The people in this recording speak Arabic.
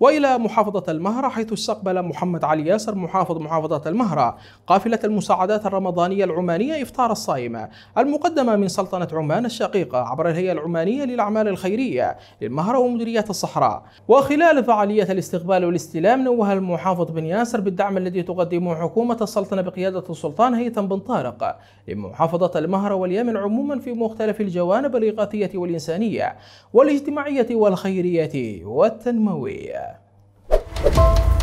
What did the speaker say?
وإلى محافظة المهرة حيث استقبل محمد علي ياسر محافظ محافظة المهرة قافلة المساعدات الرمضانية العمانية إفطار الصائمة المقدمة من سلطنة عمان الشقيقة عبر الهيئة العمانية للأعمال الخيرية للمهرة ومديرية الصحراء. وخلال فعالية الاستقبال والاستلام نوه المحافظ بن ياسر بالدعم الذي تقدمه حكومة السلطنة بقيادة السلطان هيثم بن طارق لمحافظة المهرة واليمن عموما في مختلف الجوانب الإغاثية والإنسانية والاجتماعية والخيرية والتنموية. you